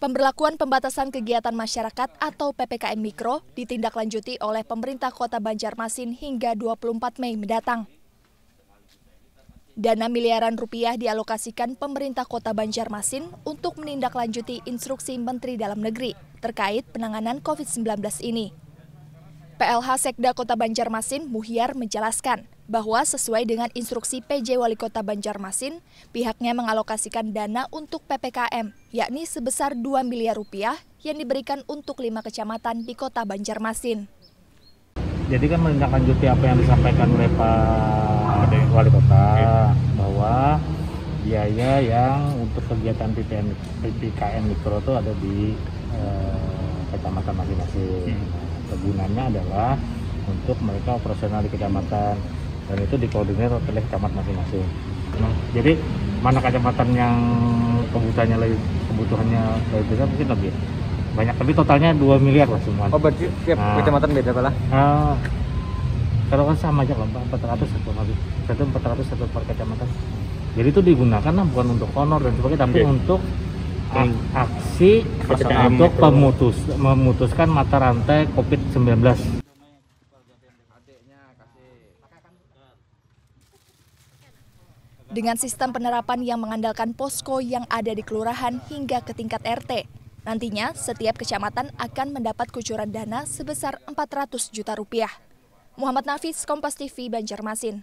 Pemberlakuan pembatasan kegiatan masyarakat atau PPKM Mikro ditindaklanjuti oleh pemerintah kota Banjarmasin hingga 24 Mei mendatang. Dana miliaran rupiah dialokasikan pemerintah kota Banjarmasin untuk menindaklanjuti instruksi Menteri Dalam Negeri terkait penanganan COVID-19 ini. PLH Sekda Kota Banjarmasin Muhyar menjelaskan bahwa sesuai dengan instruksi PJ Wali Kota Banjarmasin, pihaknya mengalokasikan dana untuk PPKM, yakni sebesar 2 miliar rupiah yang diberikan untuk lima kecamatan di Kota Banjarmasin. Jadi kan menindaklanjuti apa yang disampaikan oleh Pak Wali Kota bahwa biaya yang untuk kegiatan PPM, PPKM Mikro itu ada di eh, kecamatan masing-masing. Hmm gunanya adalah untuk mereka operasional di kecamatan dan itu dikoordinir oleh kecamatan masing-masing. Nah, jadi mana kecamatan yang kebutuhannya lebih kebutuhannya lebih besar mungkin lebih banyak tapi totalnya 2 miliar lah semua. Oh berarti tiap nah, kecamatan beda lah? Uh, kalau kan sama aja kan 400 satu habis satu 400 satu per kecamatan. Jadi itu digunakan lah bukan untuk honor dan sebagainya tapi okay. untuk aksi untuk memutus, memutuskan mata rantai COVID-19. Dengan sistem penerapan yang mengandalkan posko yang ada di kelurahan hingga ke tingkat RT, nantinya setiap kecamatan akan mendapat kucuran dana sebesar 400 juta rupiah. Muhammad Nafis, Kompas TV, Banjarmasin.